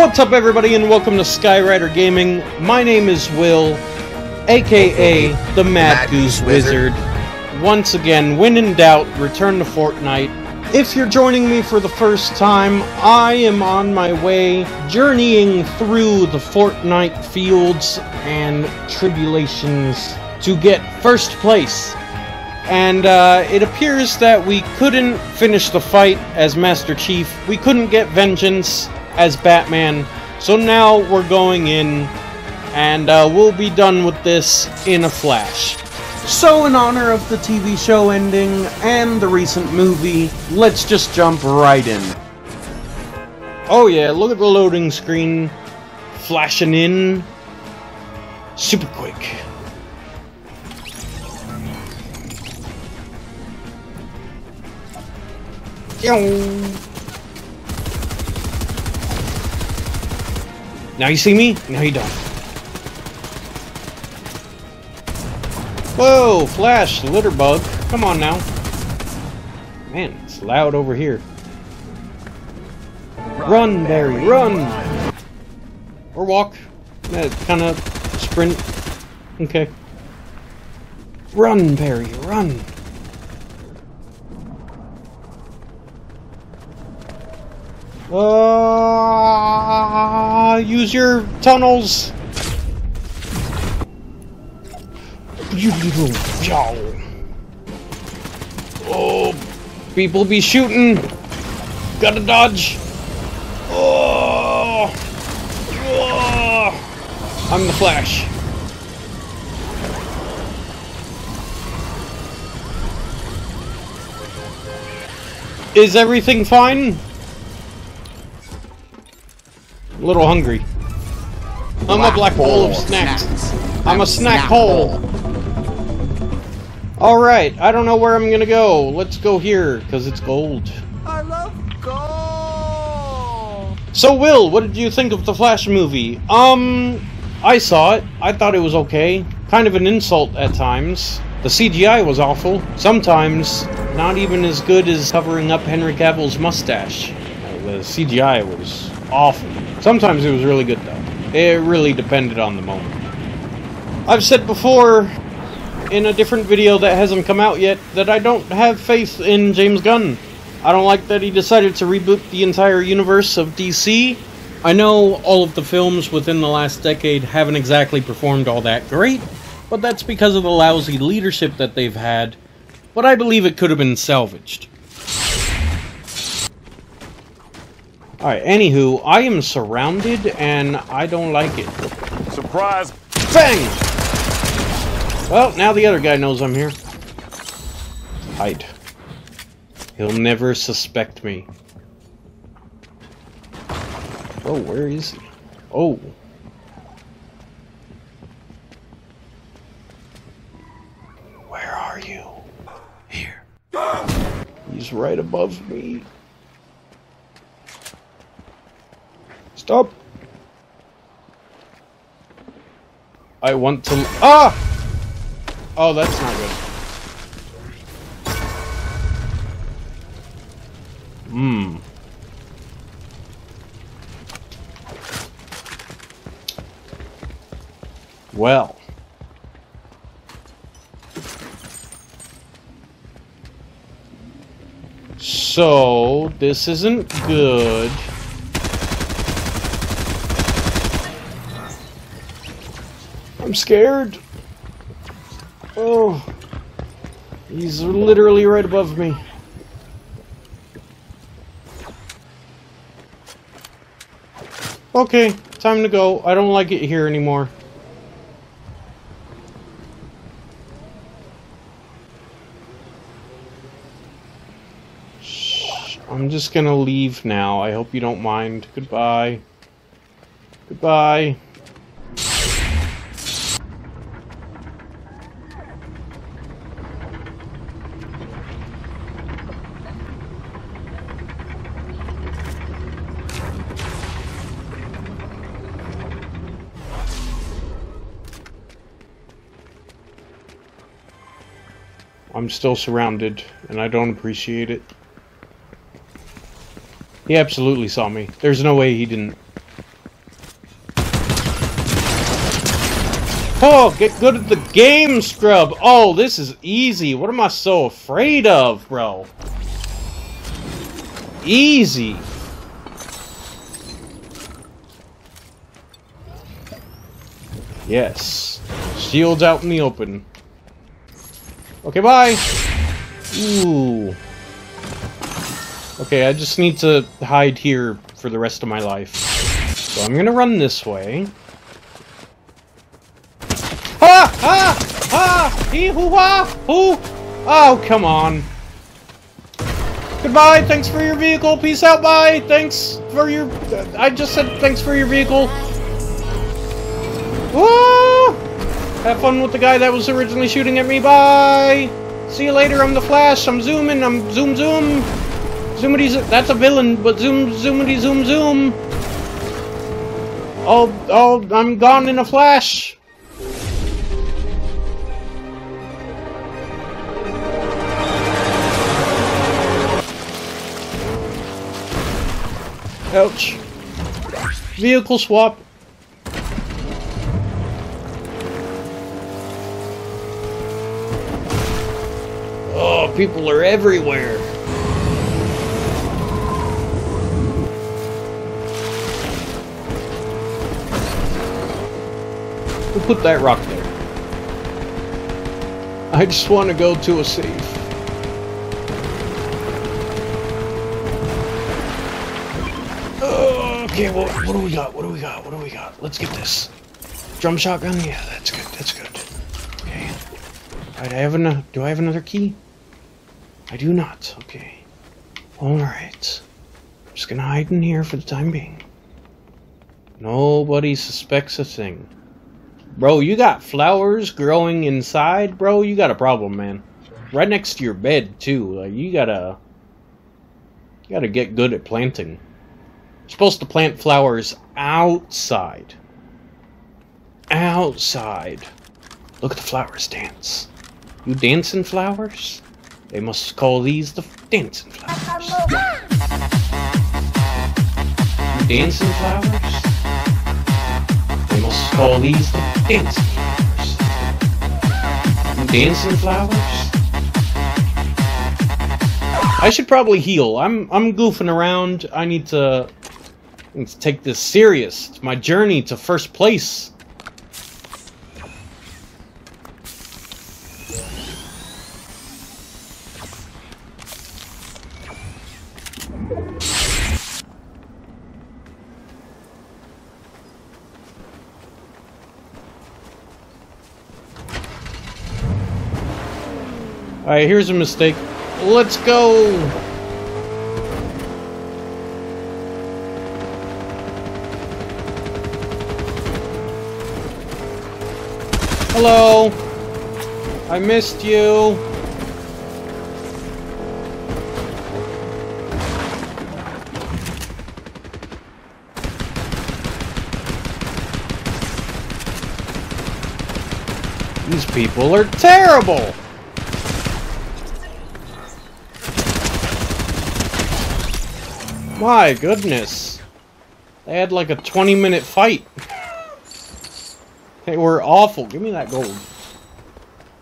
What's up, everybody, and welcome to SkyeRyder Gaming. My name is Will, aka the Mad, Mad Goose Goose Wizard. Once again, when in doubt, return to Fortnite. If you're joining me for the first time, I am on my way journeying through the Fortnite fields and tribulations to get first place. And uh, it appears that we couldn't finish the fight as Master Chief. We couldn't get vengeance as Batman. So now we're going in, and uh, we'll be done with this in a flash. So, in honor of the TV show ending and the recent movie, let's just jump right in. Oh, yeah, look at the loading screen flashing in super quick. Now you see me? Now you don't. Whoa, Flash, litter bug. Come on now. Man, it's loud over here. Run, Barry, run! Or walk. kind of sprint. Okay. Run, Barry, run! Uh, use your tunnels. Oh, people be shooting. Gotta dodge. Oh, oh. I'm the Flash. Is everything fine? A little hungry. I'm a black hole of snacks. I'm a snack hole. Alright, I don't know where I'm gonna go. Let's go here, because it's gold. I love gold. So, Will, what did you think of the Flash movie? Um, I saw it. I thought it was okay. Kind of an insult at times. The CGI was awful. Sometimes, not even as good as covering up Henry Cavill's mustache. The CGI was awful. Sometimes it was really good, though. It really depended on the moment. I've said before, in a different video that hasn't come out yet, that I don't have faith in James Gunn. I don't like that he decided to reboot the entire universe of DC. I know all of the films within the last decade haven't exactly performed all that great, but that's because of the lousy leadership that they've had. But I believe it could have been salvaged. Alright, anywho, I am surrounded and I don't like it. Surprise! Bang! Well, now the other guy knows I'm here. Hide. He'll never suspect me. Oh, where is he? Oh. Where are you? Here. He's right above me. Stop. I want to. Ah! Oh, that's not good. Hmm. Well. So, this isn't good. I'm scared. Oh. He's literally right above me. Okay, time to go. I don't like it here anymore. Shh, I'm just gonna leave now. I hope you don't mind. Goodbye. Goodbye. still surrounded, and I don't appreciate it. He absolutely saw me. There's no way he didn't. Oh, get good at the game, scrub! Oh, this is easy. What am I so afraid of, bro? Easy. Yes. Shields out in the open. Okay, bye! Ooh. Okay, I just need to hide here for the rest of my life. So I'm gonna run this way. Ha! Ha! Ha! Hee hoo ha! Oh, come on. Goodbye, thanks for your vehicle, peace out, bye! Thanks for your... I just said thanks for your vehicle. Woo! Have fun with the guy that was originally shooting at me, bye! See you later, I'm the Flash, I'm zooming, I'm zoom zoom! Zoomity zo that's a villain, but zoom zoomity zoom zoom! Oh, oh, I'm gone in a flash! Ouch. Vehicle swap. Oh, people are everywhere. Who put that rock there? I just want to go to a safe. Oh, okay, well, what do we got? What do we got? What do we got? Let's get this. Drum shotgun? Yeah, that's good. That's good. Okay. Alright, I have another. Do I have another key? I do not. Okay. Alright. I'm just gonna hide in here for the time being. Nobody suspects a thing. Bro, you got flowers growing inside, bro? You got a problem, man. Right next to your bed, too. Like, you gotta... You gotta get good at planting supposed to plant flowers outside. Outside. Look at the flowers dance. You dancing flowers? They must call these the dancing flowers. Dancing flowers? They must call these the dancing flowers. Dancing flowers? I should probably heal. I'm I'm goofing around. I need to Let's take this serious. It's my journey to first place. Alright, here's a mistake. Let's go! Hello! I missed you! These people are terrible! My goodness. They had like a 20 minute fight. They were awful. Give me that gold.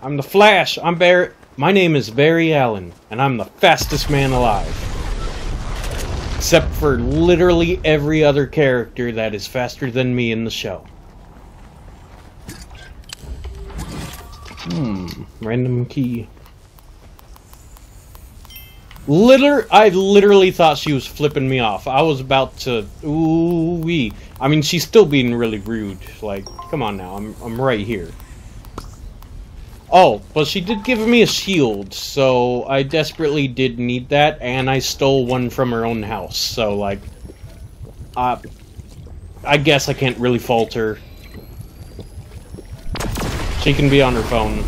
I'm the Flash. I'm Barry. My name is Barry Allen, and I'm the fastest man alive. Except for literally every other character that is faster than me in the show. Hmm. Random key. Liter I literally thought she was flipping me off. I was about to ooh wee. I mean, she's still being really rude. Like, come on now, I'm I'm right here. Oh, but she did give me a shield, so I desperately did need that, and I stole one from her own house. So like, uh, I guess I can't really fault her. She can be on her phone.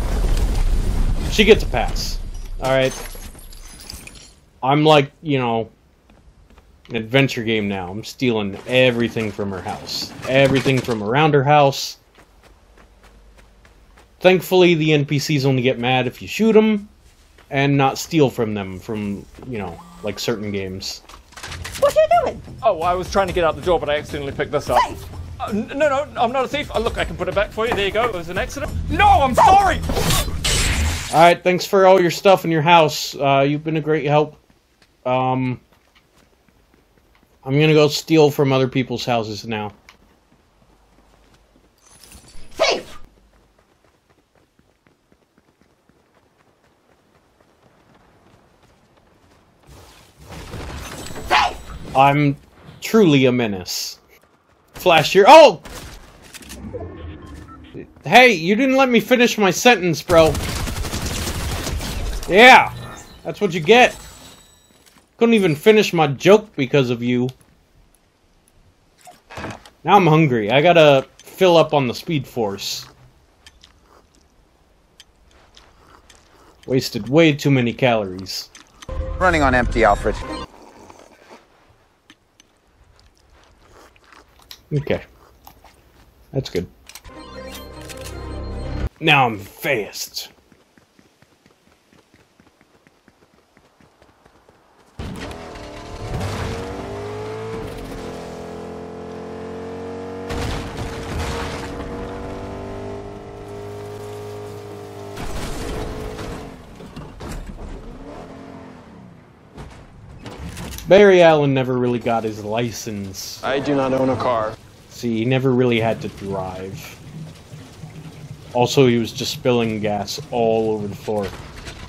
She gets a pass. All right. I'm like, you know, an adventure game now. I'm stealing everything from her house. Everything from around her house. Thankfully, the NPCs only get mad if you shoot them and not steal from them from, you know, like certain games. What are you doing? Oh, I was trying to get out the door, but I accidentally picked this up. Safe. Uh, no, no, I'm not a thief. Oh, look, I can put it back for you. There you go. It was an accident. No, I'm sorry. Alright, thanks for all your stuff in your house. Uh, you've been a great help. Um, I'm gonna go steal from other people's houses now. I'm truly a menace. Flash your- Oh! Hey, you didn't let me finish my sentence, bro. Yeah, that's what you get. Couldn't even finish my joke because of you. Now I'm hungry. I gotta fill up on the speed force. Wasted way too many calories. Running on empty, Alfred. Okay. That's good. Now I'm fast. Barry Allen never really got his license. I do not own a car. See, he never really had to drive. Also, he was just spilling gas all over the floor.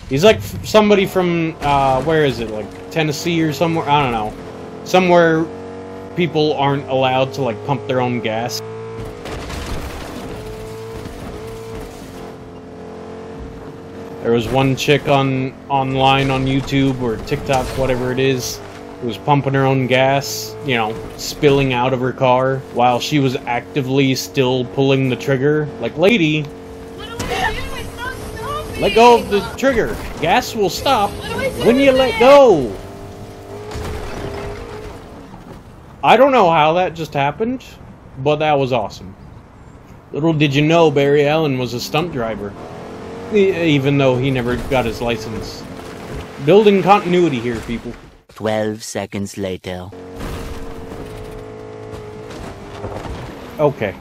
He's like somebody from, uh, where is it? Like Tennessee or somewhere? I don't know. Somewhere people aren't allowed to, like, pump their own gas. There was one chick on online on YouTube or TikTok, whatever it is, was pumping her own gas, you know, spilling out of her car while she was actively still pulling the trigger. Like, lady, let go of the trigger. Gas will stop when you let go. I don't know how that just happened, but that was awesome. Little did you know Barry Allen was a stunt driver, even though he never got his license. Building continuity here, people. 12 seconds later. Okay.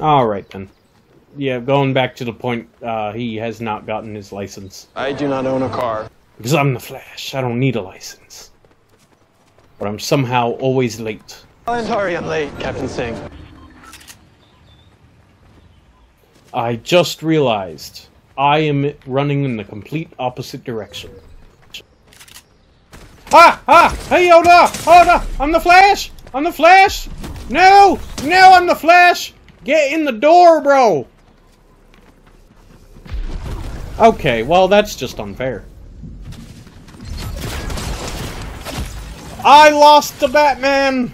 Alright then. Yeah, going back to the point, uh, he has not gotten his license. I do not own a car. Because I'm the Flash, I don't need a license. But I'm somehow always late. I'm sorry I'm late, Captain Singh. I just realized I am running in the complete opposite direction. Ah! Ah! Hey, hold up! Hold Yoda! I'm the Flash! I'm the Flash! No! No, I'm the Flash! Get in the door, bro! Okay, well, that's just unfair. I lost to Batman!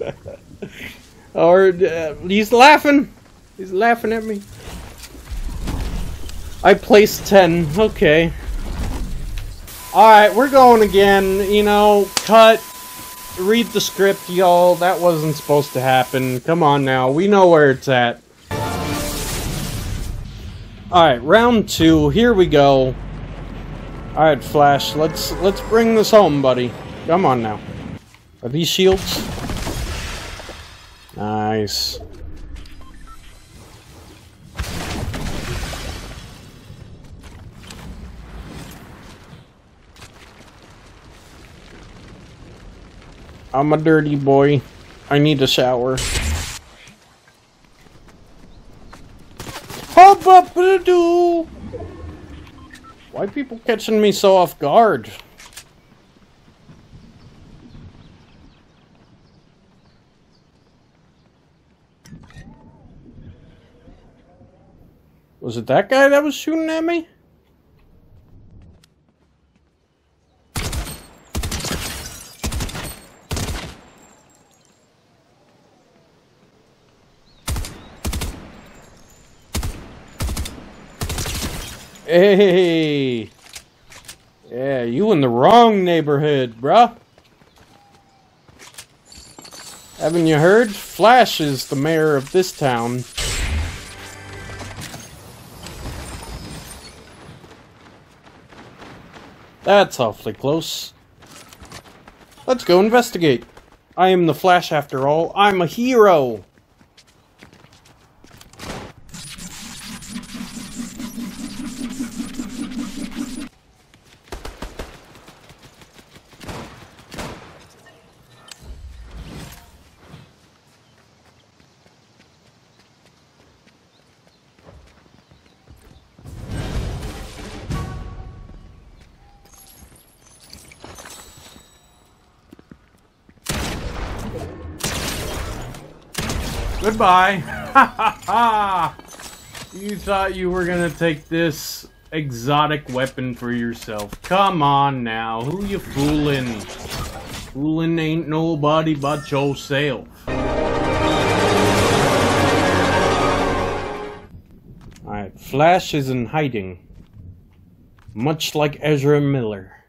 or, uh, he's laughing. He's laughing at me. I placed 10. Okay. Alright, we're going again. You know, cut. Read the script, y'all. That wasn't supposed to happen. Come on now. We know where it's at. Alright, round two. Here we go. Alright, Flash. Let's let's bring this home, buddy. Come on now. Are these shields? Nice. I'm a dirty boy. I need a shower. Hop up. Why people catching me so off guard? Was it that guy that was shooting at me? Hey! Yeah, you in the wrong neighborhood, bruh. Haven't you heard? Flash is the mayor of this town. That's awfully close. Let's go investigate. I am the Flash after all. I'm a hero. Goodbye. You thought you were gonna take this exotic weapon for yourself. Come on now, who you fooling? Fooling ain't nobody but yourself. Alright, Flash is in hiding. Much like Ezra Miller.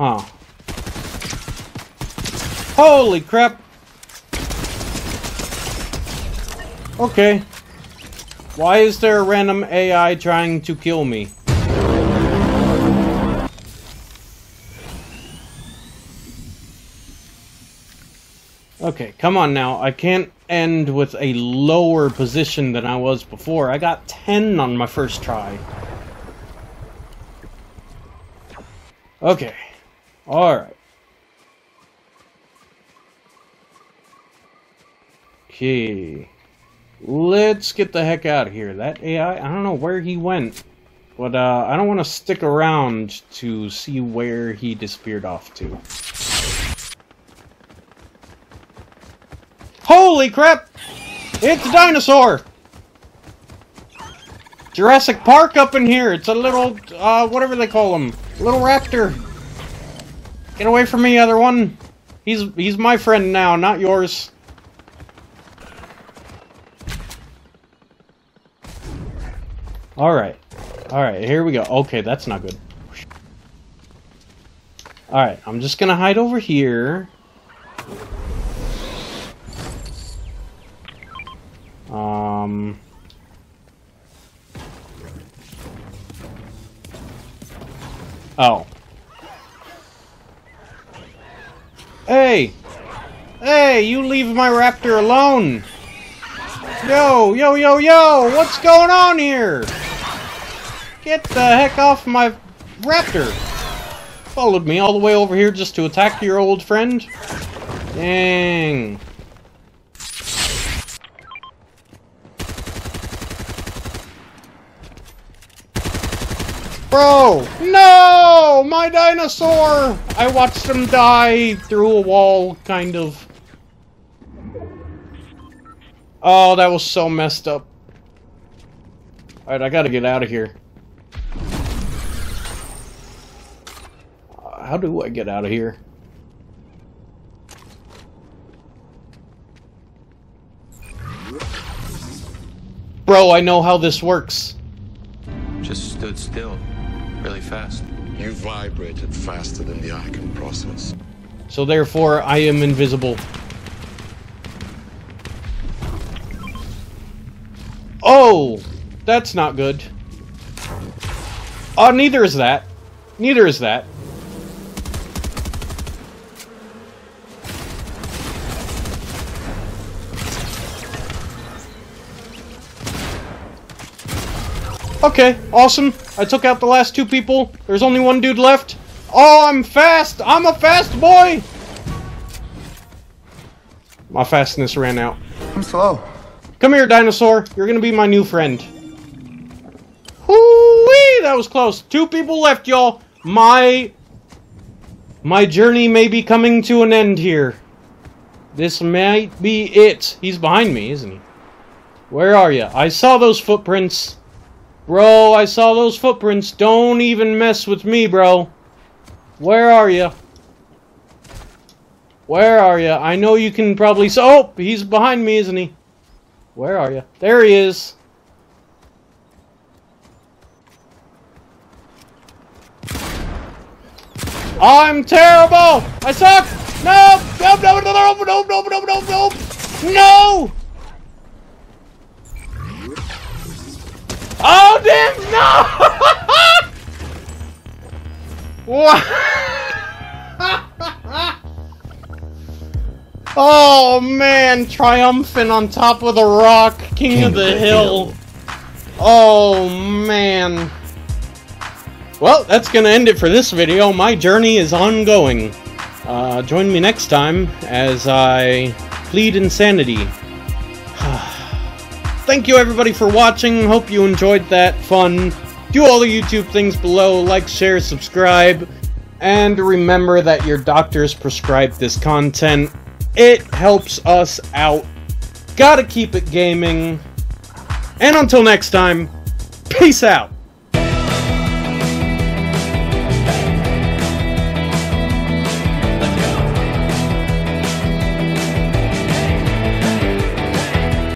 Huh. Holy crap! Okay. Why is there a random AI trying to kill me? Okay, come on now. I can't end with a lower position than I was before. I got 10 on my first try. Okay. Alright. Okay. Let's get the heck out of here. That AI, I don't know where he went. But uh, I don't want to stick around to see where he disappeared off to. Holy crap! It's a dinosaur! Jurassic Park up in here! It's a little, uh, whatever they call them. Little raptor! Get away from me, other one! He's, he's my friend now, not yours. Alright. Alright, here we go. Okay, that's not good. Alright, I'm just gonna hide over here. Um... Oh. Hey! Hey, you leave my raptor alone! Yo, yo, yo, yo! What's going on here? Get the heck off my raptor! Followed me all the way over here just to attack your old friend? Dang. Bro! No! My dinosaur! I watched him die through a wall, kind of. Oh, that was so messed up. Alright, I gotta get out of here. How do I get out of here? Bro, I know how this works. Just stood still, really fast. You vibrated faster than the eye can process. So therefore, I am invisible. Oh! That's not good. Oh, neither is that. Neither is that. Okay, awesome. I took out the last two people. There's only one dude left. Oh, I'm fast! I'm a fast boy! My fastness ran out. I'm slow. Come here, dinosaur. You're gonna be my new friend. Whoo-wee! That was close. Two people left, y'all. My... My journey may be coming to an end here. This might be it. He's behind me, isn't he? Where are you? I saw those footprints. Bro, I saw those footprints. Don't even mess with me, bro. Where are you? Where are you? I know you can probably... oh, he's behind me, isn't he? Where are you? There he is. I'm terrible! I suck! No! No! No, no, no, no, no, no, no, no, no! No! Oh damn! No! what? oh man, triumphant on top of the rock, king, of the, hill. Oh man. Well, that's gonna end it for this video. My journey is ongoing. Uh, join me next time as I plead insanity. Thank you everybody for watching. Hope you enjoyed that fun. Do all the YouTube things below. Like, share, subscribe. And remember that your doctors prescribe this content. It helps us out. Gotta keep it gaming. And until next time, peace out.